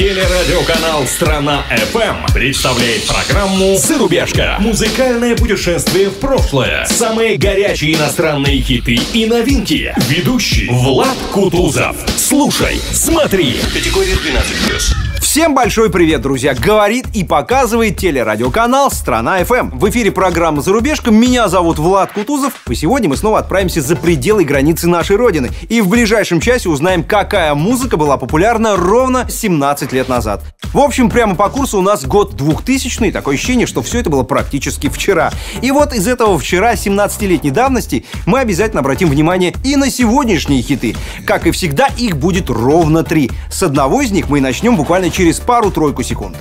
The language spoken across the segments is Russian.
Телерадиоканал «Страна FM представляет программу «Зарубежка». Музыкальное путешествие в прошлое. Самые горячие иностранные хиты и новинки. Ведущий Влад Кутузов. Слушай, смотри. Категория 12+. Всем большой привет, друзья! Говорит и показывает телерадиоканал «Страна FM». В эфире программа «Зарубежка». Меня зовут Влад Кутузов. И сегодня мы снова отправимся за пределы границы нашей Родины. И в ближайшем часе узнаем, какая музыка была популярна ровно 17 лет назад. В общем, прямо по курсу у нас год 2000 такое ощущение, что все это было практически вчера. И вот из этого вчера 17-летней давности мы обязательно обратим внимание и на сегодняшние хиты. Как и всегда, их будет ровно три. С одного из них мы и начнем буквально через пару-тройку секунд.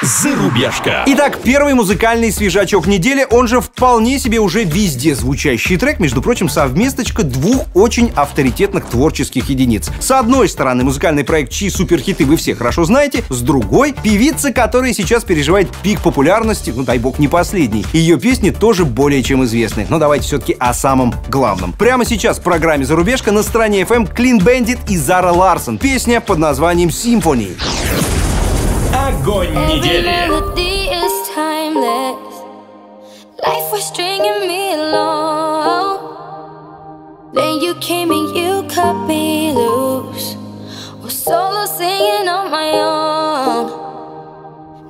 Зарубежка. Итак, первый музыкальный свежачок недели, он же вполне себе уже везде звучащий трек, между прочим, совместочка двух очень авторитетных творческих единиц. С одной стороны, музыкальный проект, чьи суперхиты вы все хорошо знаете, с другой — певица, которая сейчас переживает пик популярности, ну дай бог не последний. Ее песни тоже более чем известны. Но давайте все-таки о самом главном. Прямо сейчас в программе «Зарубежка» на стороне FM Clean Bandit и Зара Ларсон. Песня под названием «Symphony». Огонь недели. Life was stringing me along. Then you came and you cut me loose. Was solo singing on my own.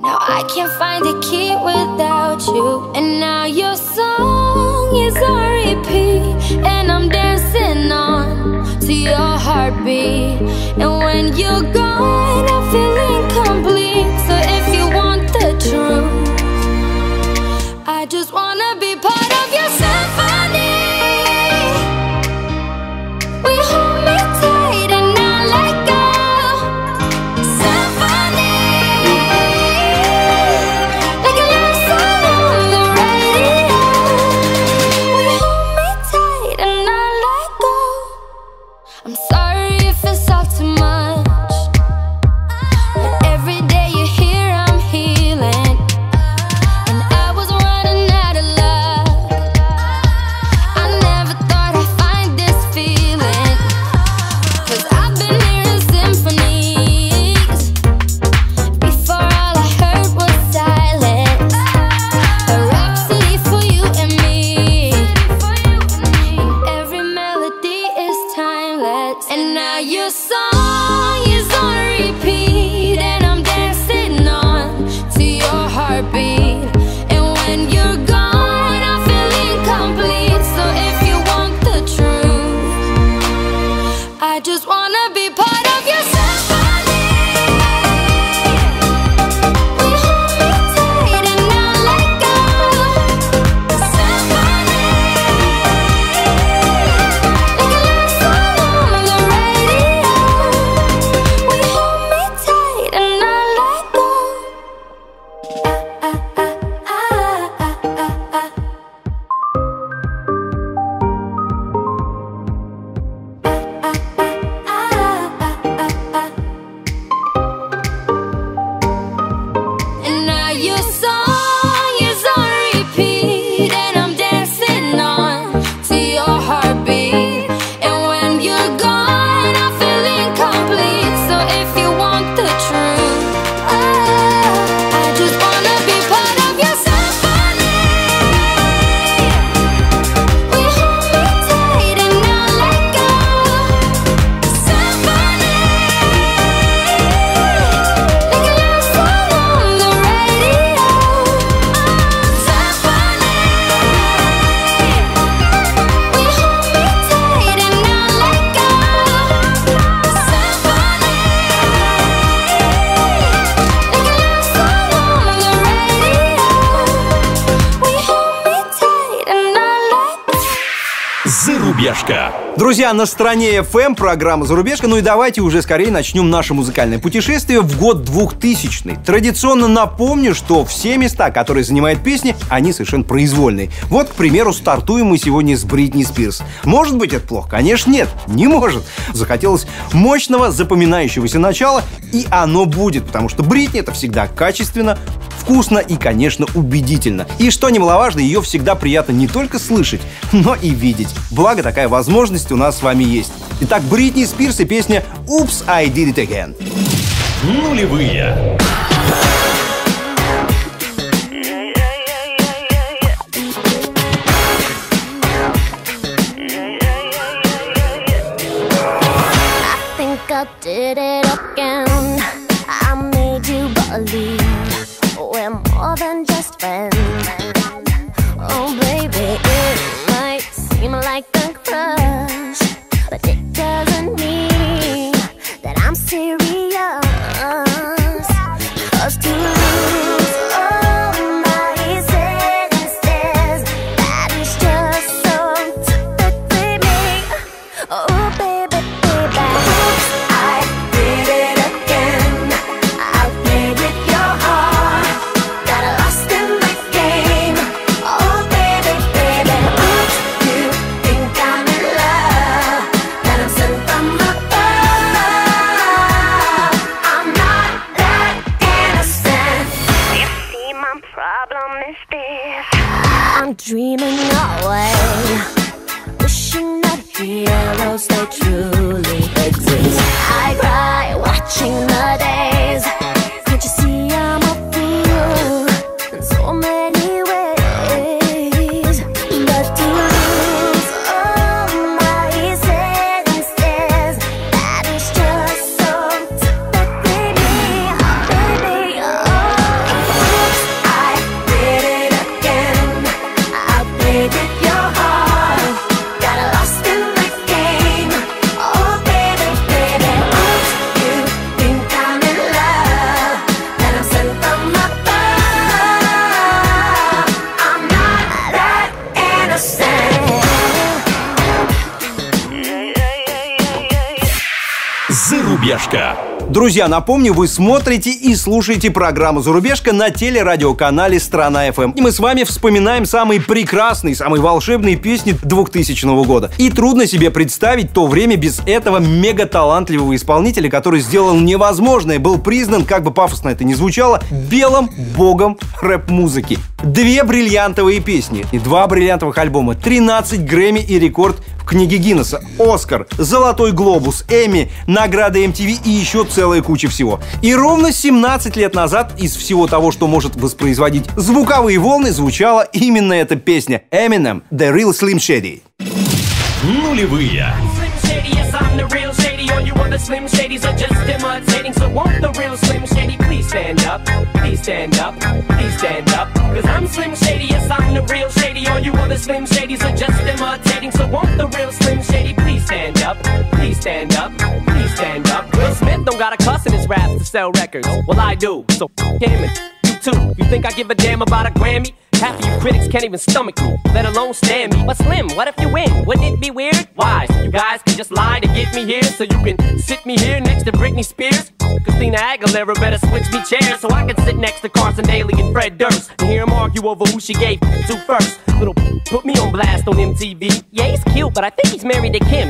Now I can't find a key without you. And now your song is on repeat. And I'm dancing on to your heartbeat. And when you're gone, на стороне FM программа «Зарубежка». Ну и давайте уже скорее начнем наше музыкальное путешествие в год 2000 Традиционно напомню, что все места, которые занимают песни, они совершенно произвольные. Вот, к примеру, стартуем мы сегодня с Бритни Спирс. Может быть это плохо? Конечно, нет, не может. Захотелось мощного, запоминающегося начала, и оно будет, потому что Бритни — это всегда качественно, вкусно и, конечно, убедительно. И что немаловажно, ее всегда приятно не только слышать, но и видеть. Благо, такая возможность у нас с вами есть. Итак, Бритни Спирс и песня «Oops, I did it again». Нулевые. Did it That's. Напомню, вы смотрите и слушаете программу «Зарубежка» на телерадиоканале «Страна FM. И мы с вами вспоминаем самые прекрасные, самые волшебные песни 2000 года. И трудно себе представить то время без этого мега-талантливого исполнителя, который сделал невозможное, был признан, как бы пафосно это ни звучало, белым богом рэп-музыки. Две бриллиантовые песни и два бриллиантовых альбома, 13 Грэмми и рекорд в книге Гиннесса, Оскар, Золотой Глобус, Эми, награды MTV и еще целая куча всего. И ровно 17 лет назад из всего того, что может воспроизводить звуковые волны, звучала именно эта песня Eminem The Real Slim Shady. Нулевые. Slim Shady, yes, stand up, please stand up. Cause I'm Slim Shady, yes, I'm the real Shady. All you other Slim Shadys are just imitating. So won't the real Slim Shady please stand up? Please stand up, please stand up. Will Smith don't got a cuss in his raps to sell records. Well, I do, so f him and you too. You think I give a damn about a Grammy? Half of you critics can't even stomach me, let alone stand me. But Slim, what if you win? Wouldn't it be weird? Why? You guys can just lie to get me here, so you can sit me here next to Britney Spears. Christina Aguilera better switch me chairs so I can sit next to Carson Daly and Fred Durst and hear them argue over who she gave to first. Little put me on blast on MTV. Yeah, he's cute, but I think he's married to Kim.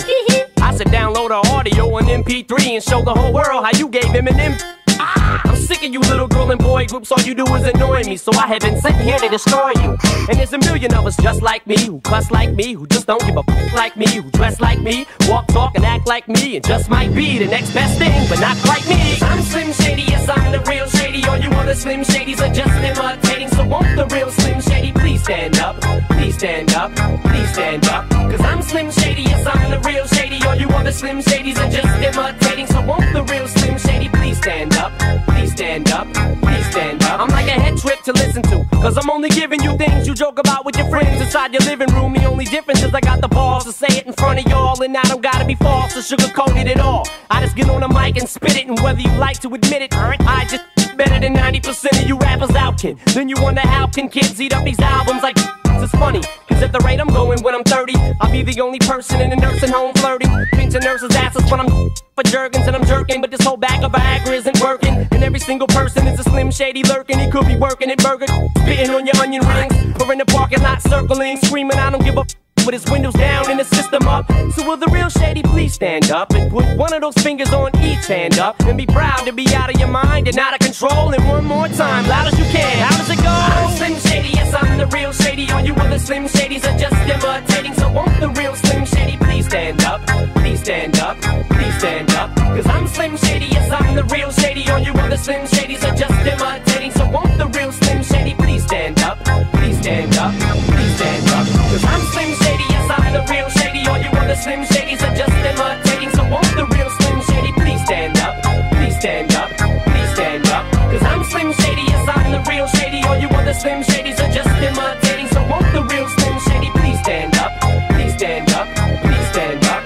I should download her audio on MP3 and show the whole world how you gave him an M. I'm sick of you little girl and boy groups. All you do is annoy me, so I have been sitting here to destroy you. And there's a million of us just like me, who cuss like me, who just don't give a like me, who dress like me, walk, talk, and act like me, and just might be the next best thing, but not quite me. I'm Slim Shady, yes, I'm the real Shady. All you other Slim Shadys are just imitating. So won't the real Slim Shady please stand up? Please stand up, please stand up. Cause I'm Slim Shady, yes, I'm the real Shady. All you other Slim Shadys are just imitating. So won't the real Slim Shady please stand up? Please stand up, please stand up. I'm like a head trip to listen to. Cause I'm only giving you things you joke about with your friends inside your living room. The only difference is I got the balls to say it in front of y'all. And I don't gotta be false or sugarcoated at all. I just get on the mic and spit it. And whether you like to admit it, I just better than 90% of you rappers out, kid. Then you wonder how can kids eat up these albums like it's funny. Cause at the rate I'm going when I'm 30, I'll be the only person in a nursing home flirting. Pinching nurses' asses when I'm for jerkins and I'm jerking. But this whole bag of Viagra isn't working. And every single person is a slim shady lurking. He could be working at Burger, spitting on your onion rings. Or in the parking lot circling, screaming, I don't give a f- with his windows down and the system up. So will the real shady please stand up and put one of those fingers on each hand up and be proud to be out of your mind and out of control. And one more time, loud as you can. How does it go? I'm Slim Shady, yes I'm the real shady. All you other Slim Shadys are just imitating. So won't the real Slim Shady please stand up? Please stand up, please stand up. Cause I'm Slim Shady, yes, I'm the real Shady. All you other Slim Shadys are just imitating. So won't Slim Shadys are just imitating. So won't the real Slim Shady please stand up, please stand up, please stand up. Cause I'm Slim Shady, yes, I'm the real Shady. All you other Slim Shadys are just imitating. So won't the real Slim Shady please stand up, please stand up, please stand up.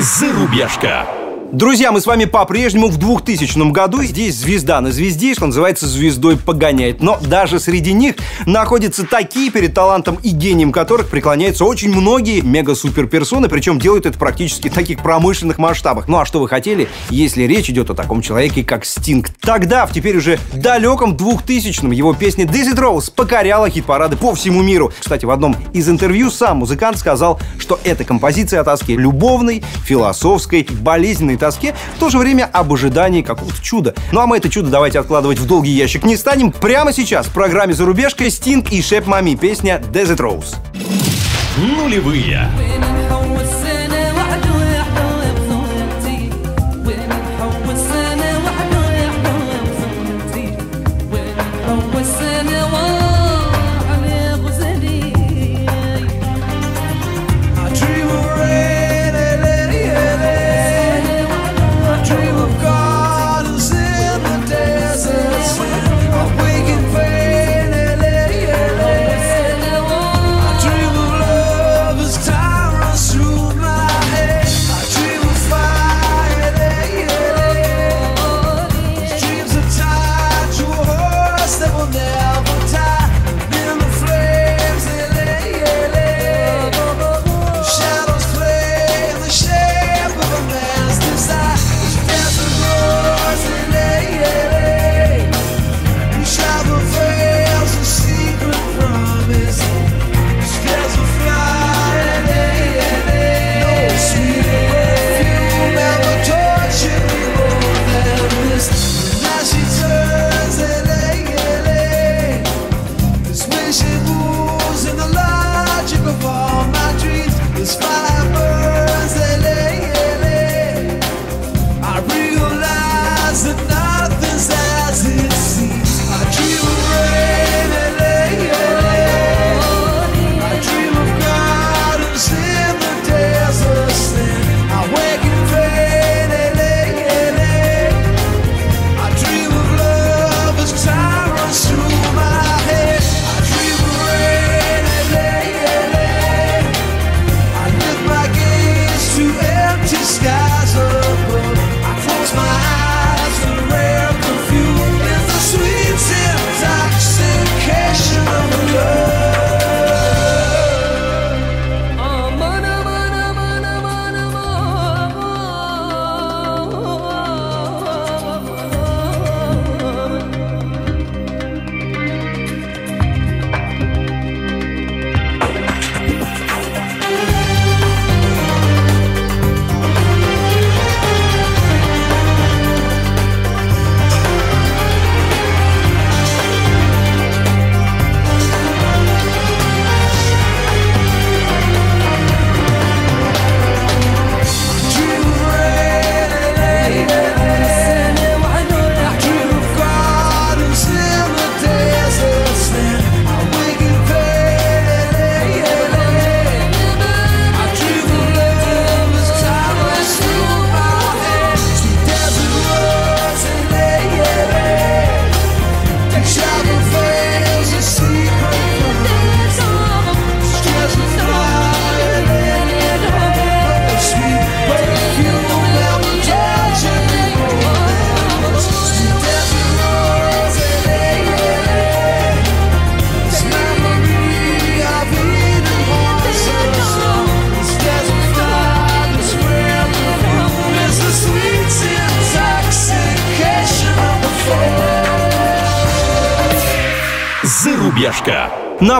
Зарубежка. Друзья, мы с вами по-прежнему в 2000 году. Здесь звезда на звезде, что называется, звездой погоняет. Но даже среди них находятся такие, перед талантом и гением которых преклоняются очень многие мега-супер-персоны, причем делают это практически в таких промышленных масштабах. Ну а что вы хотели, если речь идет о таком человеке, как Стинг? Тогда, в теперь уже далеком 2000-м, его песня Dizzy Rose покоряла хит-парады по всему миру. Кстати, в одном из интервью сам музыкант сказал, что эта композиция о тоске любовной, философской, болезненной тоске, в то же время об ожидании какого-то чуда. Ну а мы это чудо давайте откладывать в долгий ящик не станем. Прямо сейчас в программе «Зарубежка» Стинг и Шеп Мами песня Desert Rose. Нулевые.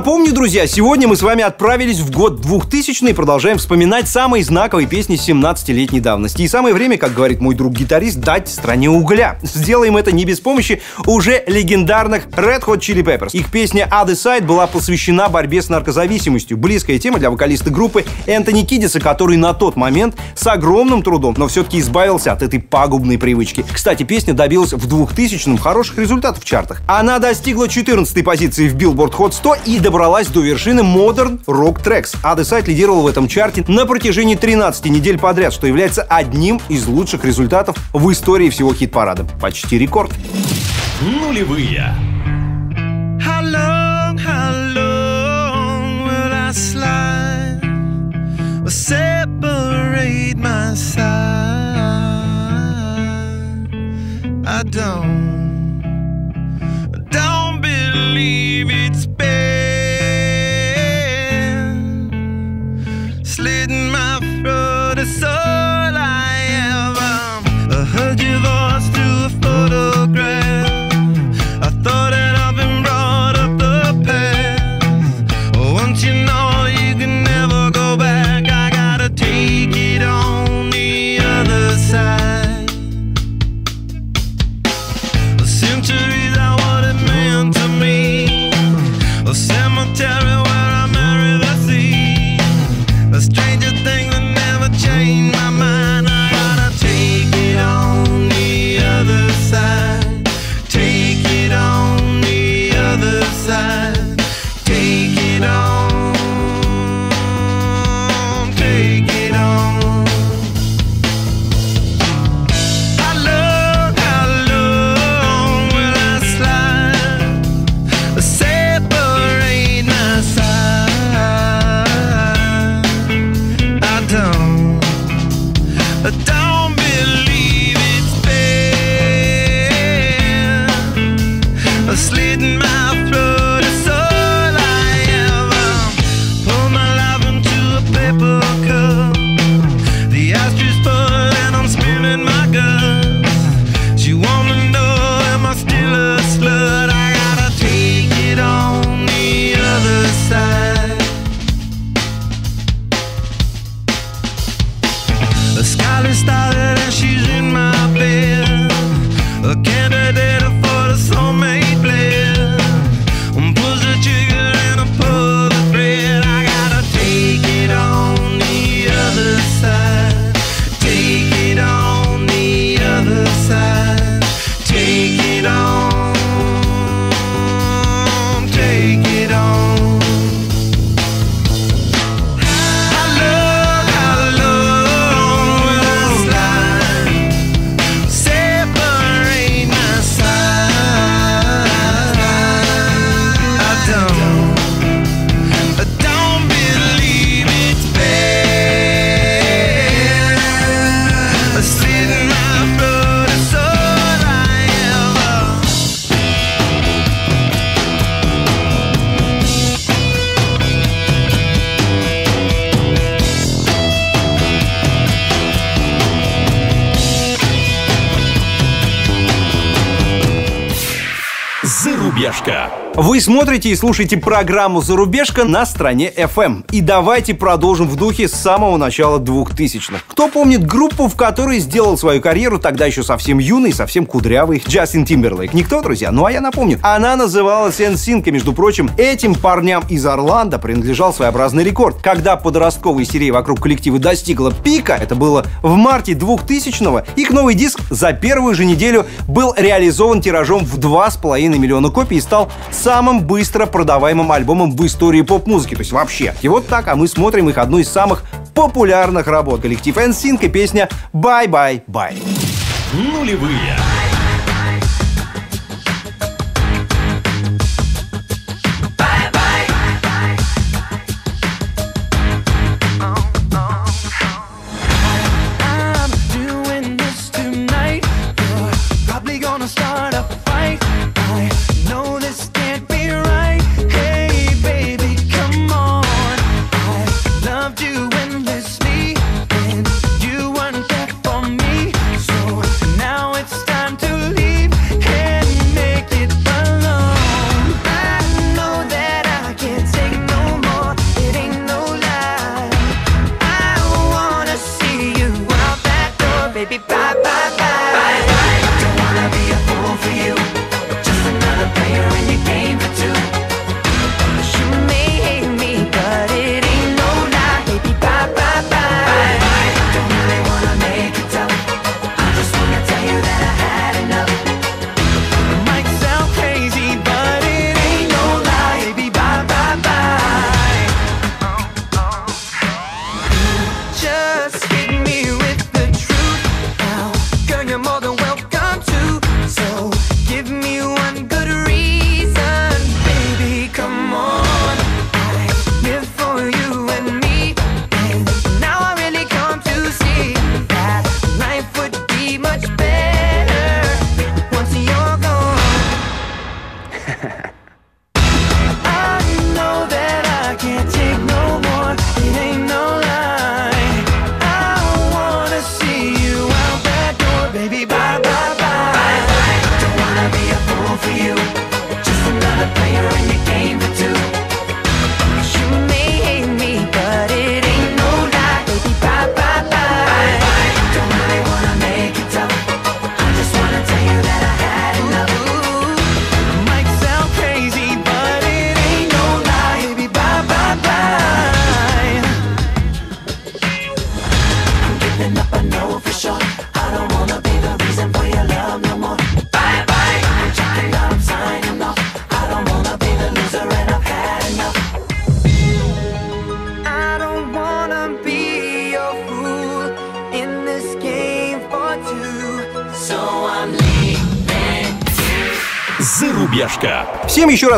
Напомню, друзья, сегодня мы с вами отправились в год 2000 и продолжаем вспоминать самые знаковые песни 17-летней давности. И самое время, как говорит мой друг-гитарист, дать стране угля. Сделаем это не без помощи уже легендарных Red Hot Chili Peppers. Их песня Other Side была посвящена борьбе с наркозависимостью. Близкая тема для вокалиста группы Энтони Кидиса, который на тот момент с огромным трудом, но все-таки избавился от этой пагубной привычки. Кстати, песня добилась в 2000-м хороших результатов в чартах. Она достигла 14 позиции в Billboard Hot 100 и добралась до вершины Modern Rock Tracks. Other Side лидировал в этом чарте на протяжении 13 недель подряд, что является одним из лучших результатов в истории всего хит-парада. Почти рекорд. Нулевые. How long, how long will I slide or separate my side? I don't, I don't believe it's been the so side. Смотрите и слушаете программу «Зарубежка» на стране FM. И давайте продолжим в духе с самого начала 2000-х. Кто помнит группу, в которой сделал свою карьеру тогда еще совсем юный, совсем кудрявый Джастин Тимберлейк? Никто, друзья? Ну а я напомню. Она называлась NSYNC, и, между прочим, этим парням из Орландо принадлежал своеобразный рекорд. Когда подростковая серия вокруг коллектива достигла пика, это было в марте 2000-го, их новый диск за первую же неделю был реализован тиражом в 2,5 миллиона копий и стал самым быстро продаваемым альбомом в истории поп-музыки, то есть вообще. И вот так, а мы смотрим их одну из самых популярных работ. Коллектив NSYNC и песня «Bye Bye Bye». Нулевые.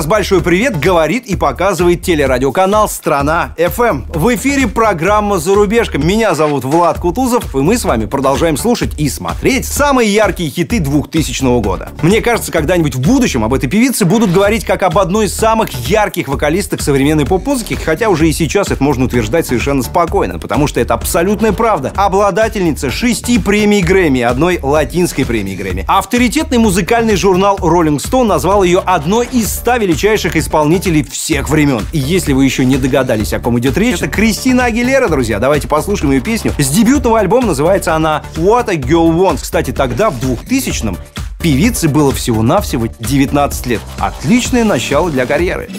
раз большой привет говорит и показывает телерадиоканал «Страна FM. В эфире программа «За рубежком». Меня зовут Влад Кутузов, и мы с вами продолжаем слушать и смотреть самые яркие хиты 2000 года. Мне кажется, когда-нибудь в будущем об этой певице будут говорить как об одной из самых ярких вокалисток современной поп-музыки, хотя уже и сейчас это можно утверждать совершенно спокойно, потому что это абсолютная правда. Обладательница шести премий Грэмми, одной латинской премии Грэмми. Авторитетный музыкальный журнал Rolling Stone назвал ее одной из ставили величайших исполнителей всех времен. И если вы еще не догадались, о ком идет речь, это Кристина Агилера, друзья. Давайте послушаем ее песню. С дебютного альбома называется она «What a Girl Wants». Кстати, тогда, в 2000-м, певице было всего-навсего 19 лет. Отличное начало для карьеры.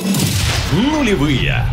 Нулевые.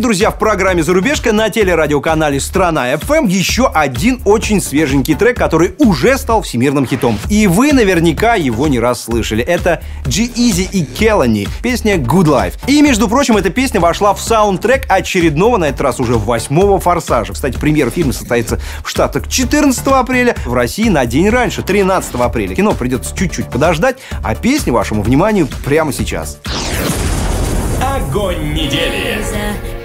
друзья, в программе «Зарубежка» на телерадиоканале «Страна FM еще один очень свеженький трек, который уже стал всемирным хитом. И вы наверняка его не раз слышали. Это G-Eazy и Келани, песня «Good Life». И, между прочим, эта песня вошла в саундтрек очередного, на этот раз уже восьмого «Форсажа». Кстати, премьера фильма состоится в Штатах 14 апреля, в России на день раньше, 13 апреля. Кино придется чуть-чуть подождать, а песня вашему вниманию прямо сейчас. Огонь недели!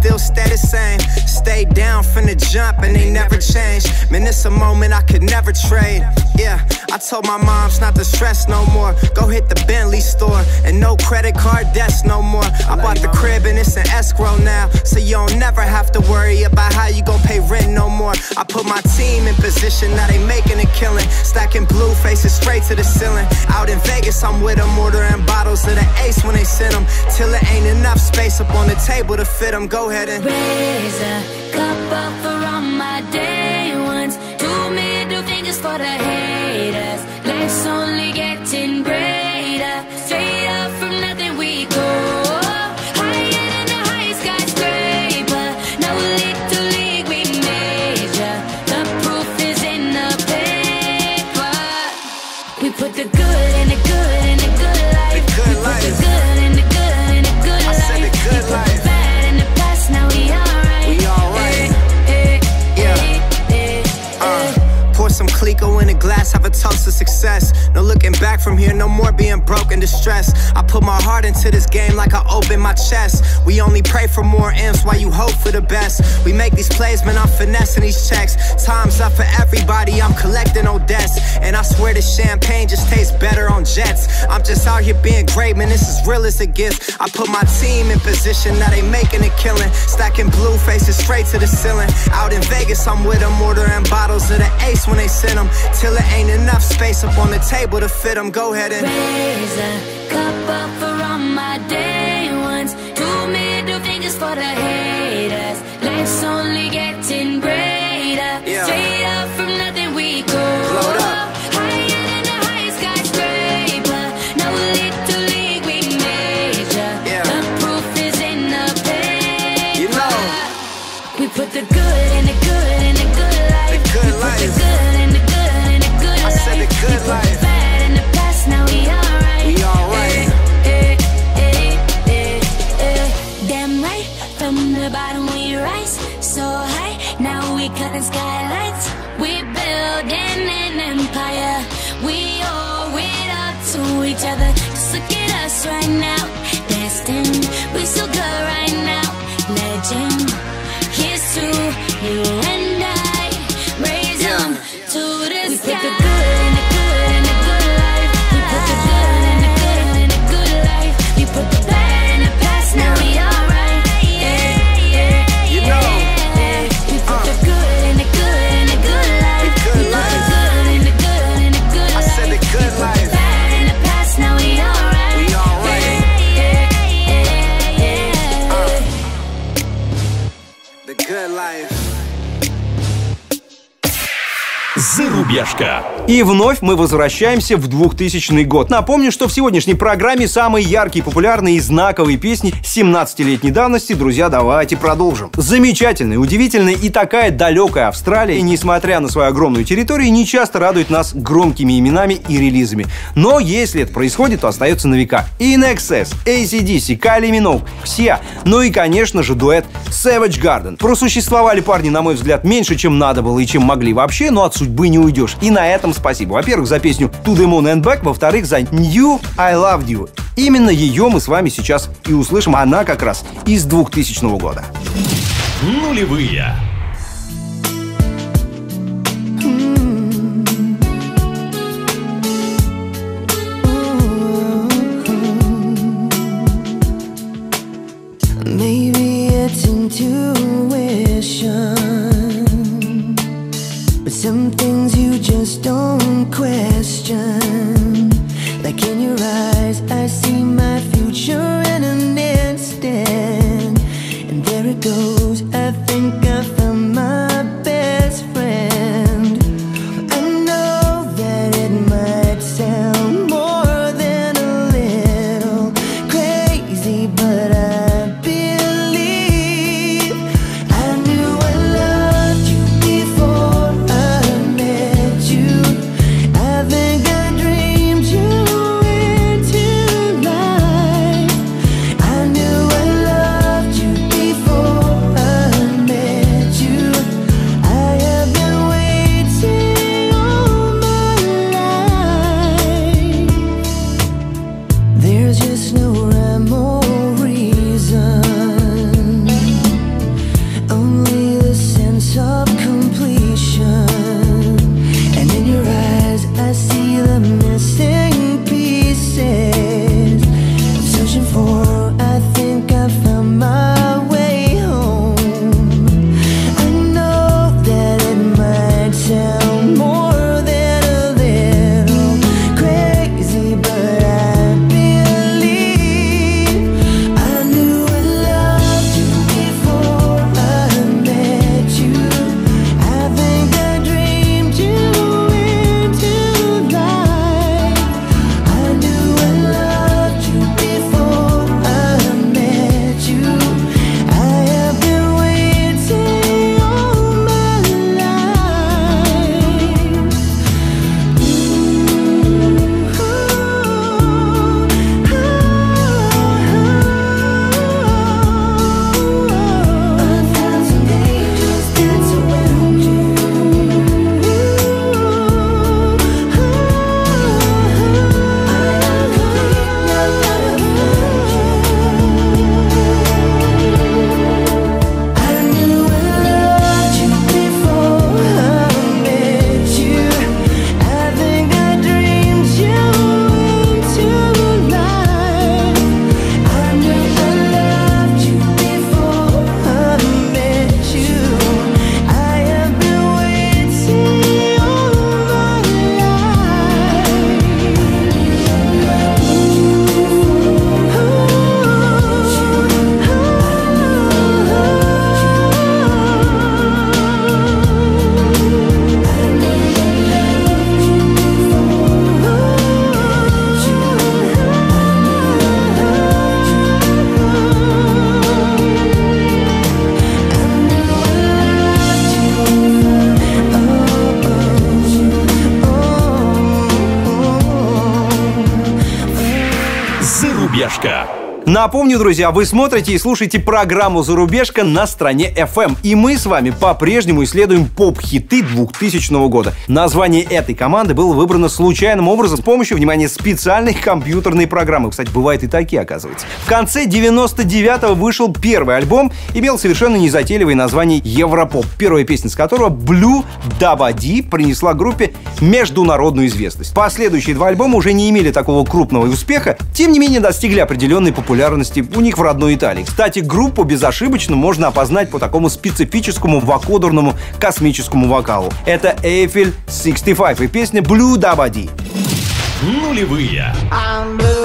Still stay the same. Stay down from the jump and they never change. Man, it's a moment I could never trade. Yeah, I told my moms not to stress no more. Go hit the Bentley store and no credit card debts no more. I bought the crib and it's an escrow now, so you don't never have to worry about how you gon' pay rent no more. I put my team in position, now they making a killing. Stacking blue faces straight to the ceiling. Out in Vegas, I'm with them, ordering bottles of the ace when they send them. Till it ain't enough space up on the table to fit them. Go ahead and Raise a cup for all my day ones. Two middle fingers for the haters. Pour in a glass, have a toast to success. No looking back from here, no more being broke and distressed. I put my heart into this game like I open my chest. We only pray for more M's while you hope for the best. We make these plays, man, I'm finessing these checks. Time's up for everybody, I'm collecting debts And I swear this champagne just tastes better on jets. I'm just out here being great, man, this is real as it gets. I put my team in position, now they making a killing. Stacking blue faces straight to the ceiling. Out in Vegas, I'm with them, ordering bottles of the ace when they send them. Till it ain't enough space up on the table to fit them. Go ahead and. Raise a cup up for all my day ones. Two middle fingers for the haters. Right now. Зарубежка. И вновь мы возвращаемся в 2000 год. Напомню, что в сегодняшней программе самые яркие, популярные и знаковые песни 17-летней давности. Друзья, давайте продолжим. Замечательная, удивительная и такая далекая Австралия, и, несмотря на свою огромную территорию, не часто радует нас громкими именами и релизами. Но если это происходит, то остается на века. In Excess, ACDC, Kylie Minogue, Sia, ну и, конечно же, дуэт Savage Garden. Просуществовали парни, на мой взгляд, меньше, чем надо было и чем могли вообще, но от судьбы не уйдешь. И на этом спасибо. Во-первых, за песню To the Moon and Back, во-вторых, за New I Loved You. Именно ее мы с вами сейчас и услышим. Она как раз из 2000 года. Нулевые. Maybe it's intuition, some things you just don't question. Like in your eyes, I see my future in an instant, and there it goes. Напомню, друзья, вы смотрите и слушаете программу «Зарубежка» на стране FM. И мы с вами по-прежнему исследуем поп-хиты 2000 года. Название этой команды было выбрано случайным образом с помощью, внимания, специальной компьютерной программы. Кстати, бывают и такие, оказывается. В конце 99-го вышел первый альбом, имел совершенно незатейливое название «Европоп», первая песня с которого «Blue Dabadi» принесла группе международную известность. Последующие два альбома уже не имели такого крупного успеха, тем не менее достигли определенной популярности у них в родной Италии. Кстати, группу безошибочно можно опознать по такому специфическому вакодерному космическому вокалу. Это Eiffel 65 и песня Blue Dabadi. Нулевые. I'm blue,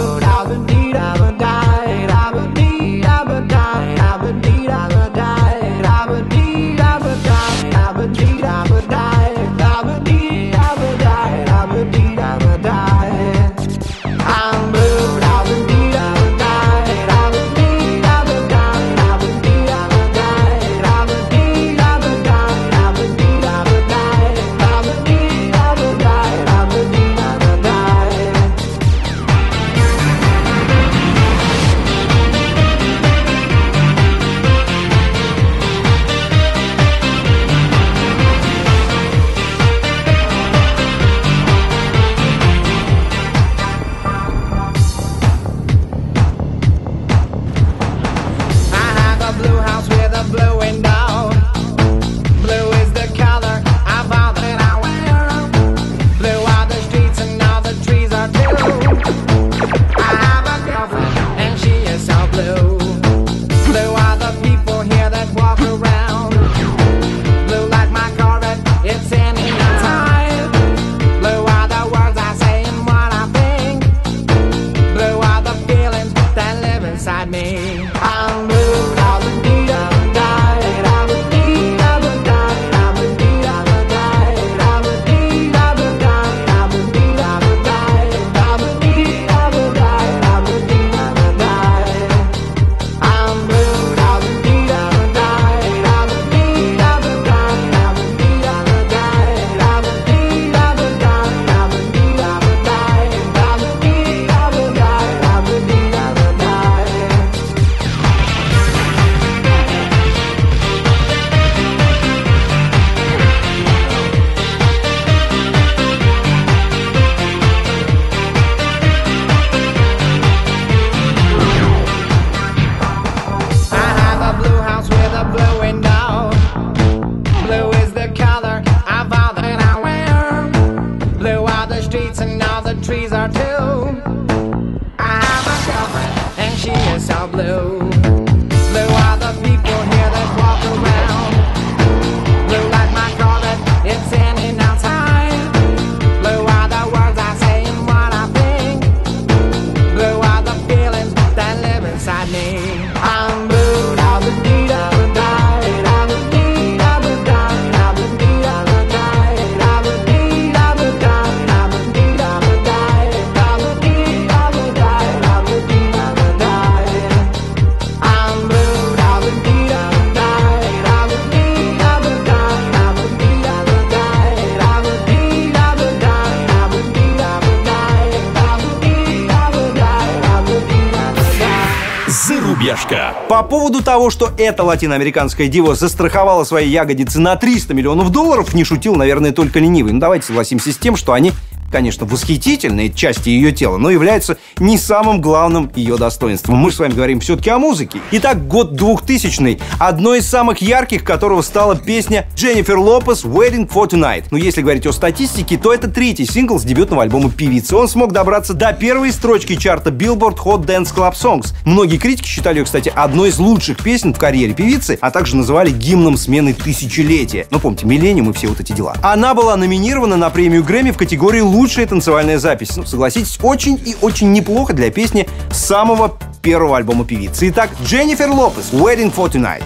того, что эта латиноамериканская дива застраховала свои ягодицы на 300 миллионов долларов, не шутил, наверное, только ленивый. Ну, давайте согласимся с тем, что они конечно, восхитительные части ее тела, но являются не самым главным ее достоинством. Мы с вами говорим все-таки о музыке. Итак, год 2000 одной из самых ярких которого стала песня Дженнифер Лопес «Waiting for Tonight». Но если говорить о статистике, то это третий сингл с дебютного альбома певицы. Он смог добраться до первой строчки чарта Billboard Hot Dance Club Songs. Многие критики считали ее, кстати, одной из лучших песен в карьере певицы, а также называли гимном смены тысячелетия. Ну, помните, миллениум и все вот эти дела. Она была номинирована на премию Грэмми в категории лучшая танцевальная запись. Ну, согласитесь, очень и очень неплохо для песни самого первого альбома певицы. Итак, Дженнифер Лопес, Wedding for Tonight.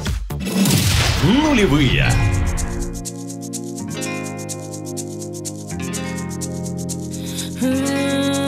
Нулевые. Mm-hmm.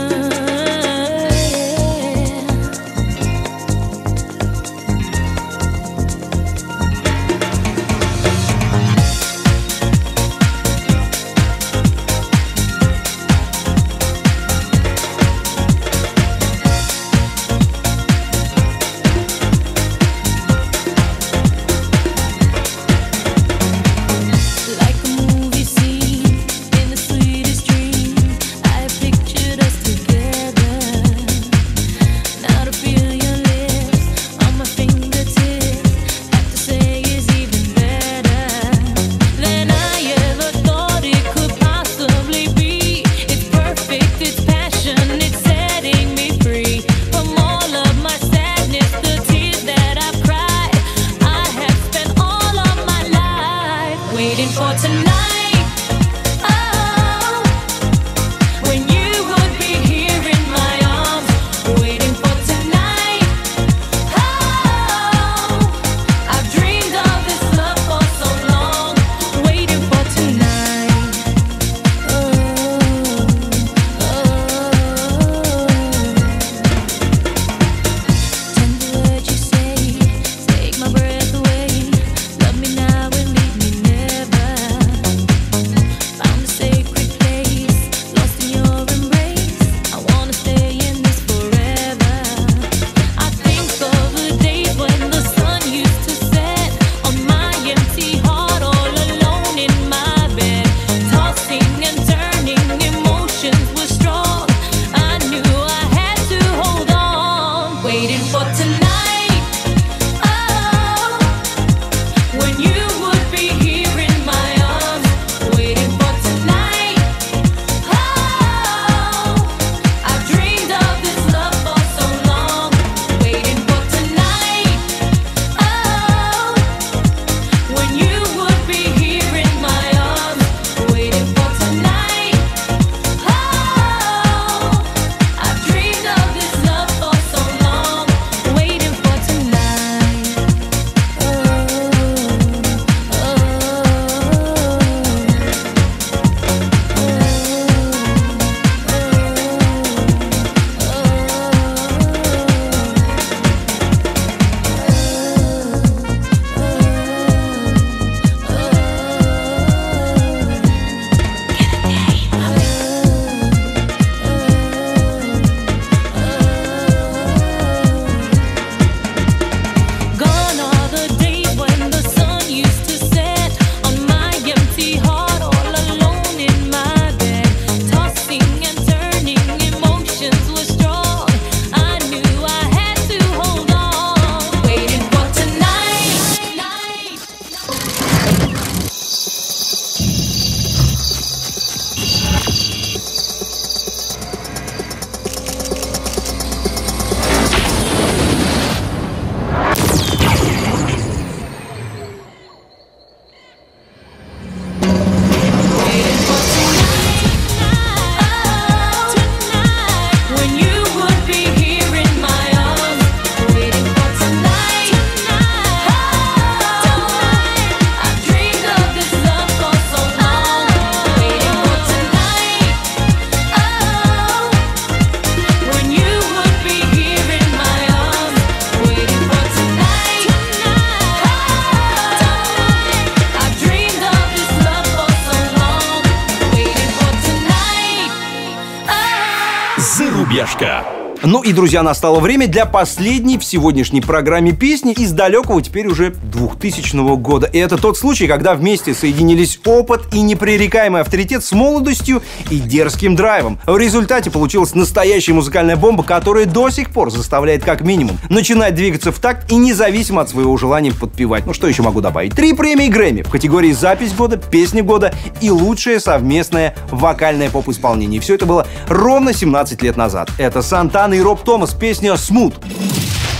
Друзья, настало время для последней в сегодняшней программе песни из далекого теперь уже 2000 года. И это тот случай, когда вместе соединились опыт и непререкаемый авторитет с молодостью и дерзким драйвом. В результате получилась настоящая музыкальная бомба, которая до сих пор заставляет как минимум начинать двигаться в такт и независимо от своего желания подпевать. Ну что еще могу добавить? Три премии Грэмми в категории «Запись года», «Песня года» и «Лучшее совместное вокальное поп-исполнение». Все это было ровно 17 лет назад. Это Сантана и Роб Томас, песня «Смут».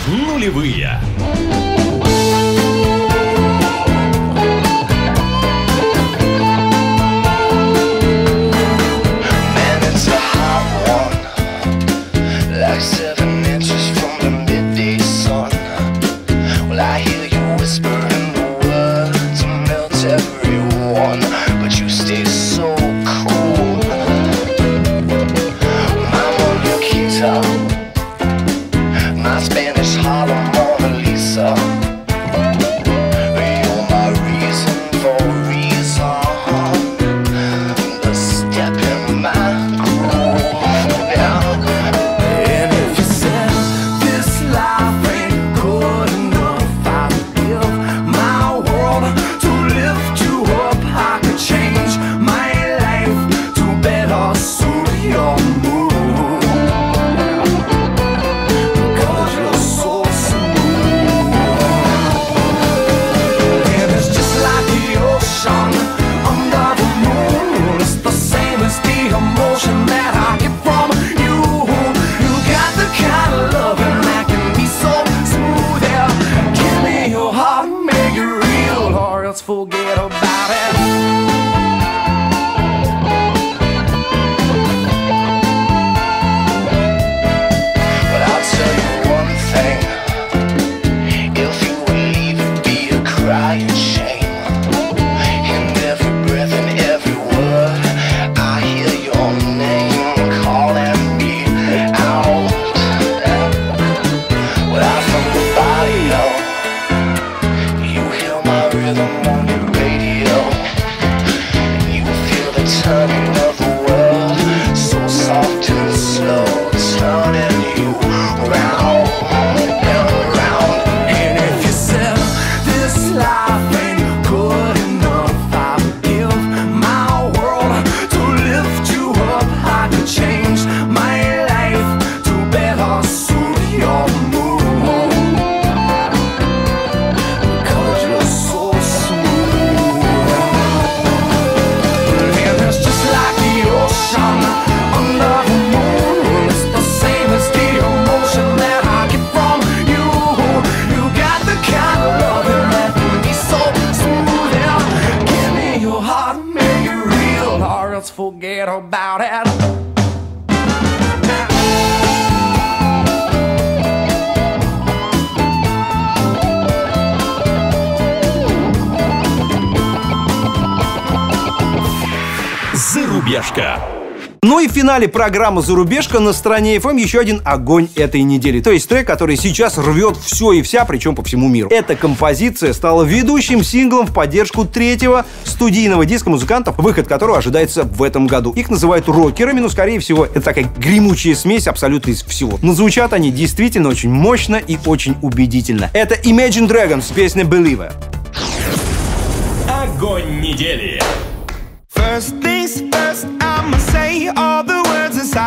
Нулевые. Man, it's a hot one, like seven финале программы «Зарубежка» на стороне FM еще один огонь этой недели. То есть трек, который сейчас рвет все и вся, причем по всему миру. Эта композиция стала ведущим синглом в поддержку третьего студийного диска музыкантов, выход которого ожидается в этом году. Их называют рокерами, но, скорее всего, это такая гремучая смесь абсолютно из всего. Но звучат они действительно очень мощно и очень убедительно. Это Imagine Dragons, песня «Believer». Огонь недели. First things first, I'ma say all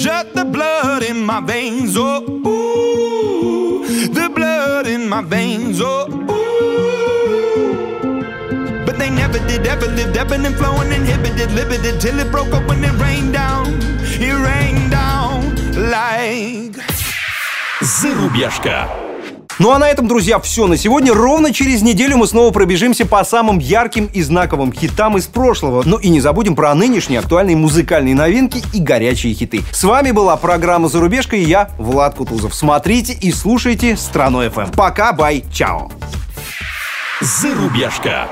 the future, the blood in my veins. Oh, ooh, the blood in my veins. Oh, ooh. But they never did, ever lived, ebbing and flowing, inhibited, limited, till it broke up when it rained down. It rained down like. Зарубежка. Ну а на этом, друзья, все на сегодня. Ровно через неделю мы снова пробежимся по самым ярким и знаковым хитам из прошлого. Ну и не забудем про нынешние актуальные музыкальные новинки и горячие хиты. С вами была программа «Зарубежка» и я, Влад Кутузов. Смотрите и слушайте «Страну FM». Пока, бай, чао. Зарубежка.